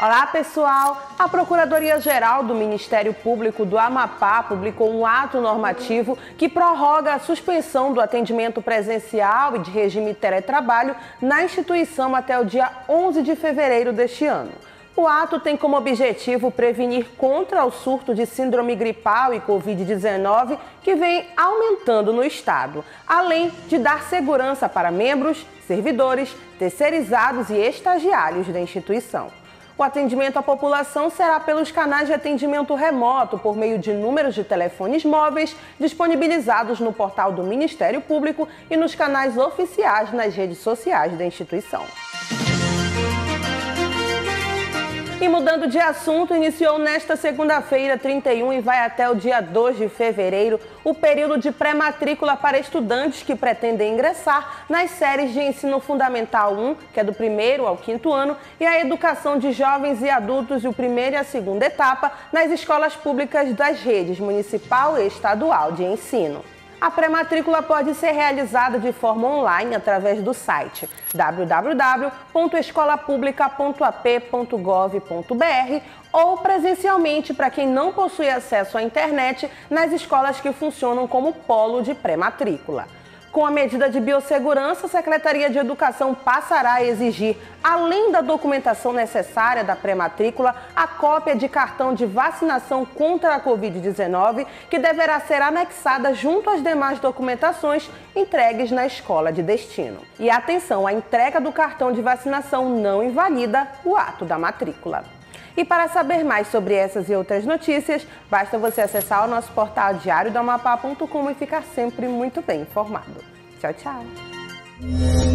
Olá, pessoal! A Procuradoria-Geral do Ministério Público do Amapá publicou um ato normativo que prorroga a suspensão do atendimento presencial e de regime teletrabalho na instituição até o dia 11 de fevereiro deste ano. O ato tem como objetivo prevenir contra o surto de síndrome gripal e Covid-19 que vem aumentando no estado, além de dar segurança para membros, servidores, terceirizados e estagiários da instituição. O atendimento à população será pelos canais de atendimento remoto por meio de números de telefones móveis disponibilizados no portal do Ministério Público e nos canais oficiais nas redes sociais da instituição. E mudando de assunto, iniciou nesta segunda-feira, 31, e vai até o dia 2 de fevereiro, o período de pré-matrícula para estudantes que pretendem ingressar nas séries de ensino fundamental 1, que é do primeiro ao quinto ano, e a educação de jovens e adultos, o primeiro e a segunda etapa, nas escolas públicas das redes municipal e estadual de ensino. A pré-matrícula pode ser realizada de forma online através do site www.escolapublica.ap.gov.br ou presencialmente para quem não possui acesso à internet nas escolas que funcionam como polo de pré-matrícula. Com a medida de biossegurança, a Secretaria de Educação passará a exigir, além da documentação necessária da pré-matrícula, a cópia de cartão de vacinação contra a Covid-19, que deverá ser anexada junto às demais documentações entregues na escola de destino. E atenção, a entrega do cartão de vacinação não invalida o ato da matrícula. E para saber mais sobre essas e outras notícias, basta você acessar o nosso portal diariodomapá.com e ficar sempre muito bem informado. Tchau, tchau!